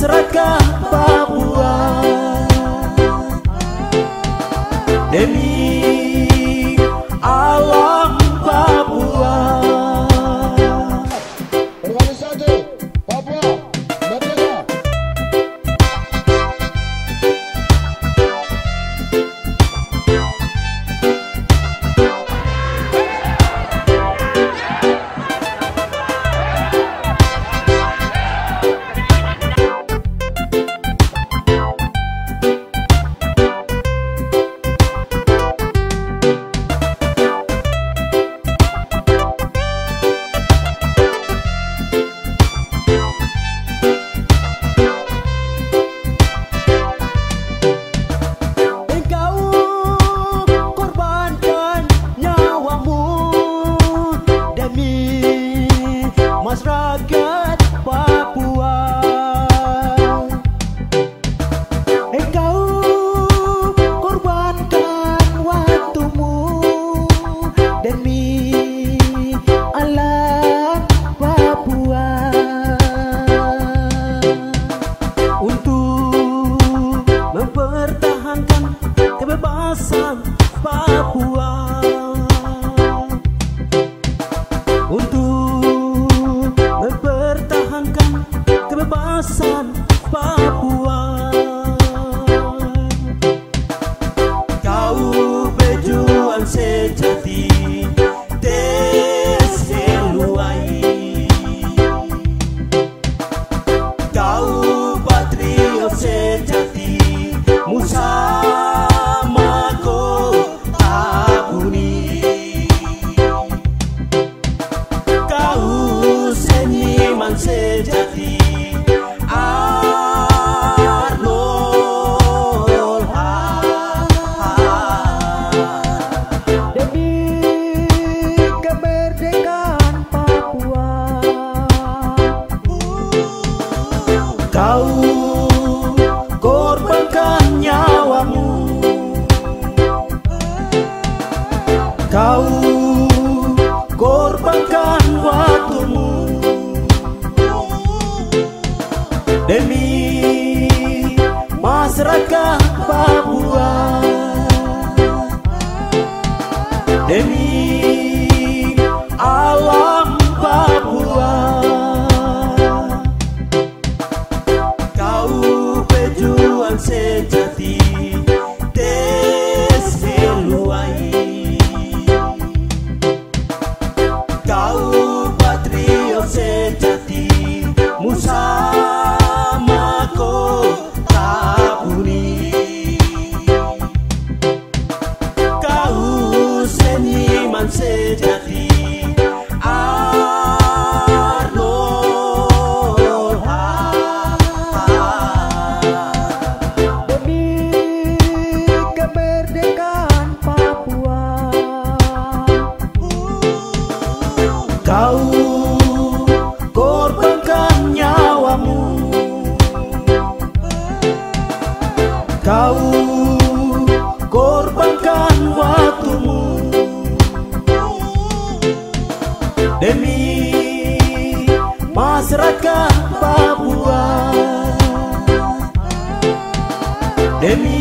serakah Papua. Untuk mempertahankan kebebasan sejati. Arnul Demi kemerdekaan Papua. Uh, kau korbankan nyawamu. Kau korbankan waktumu. pra capa pra masyarakat Papua. Demi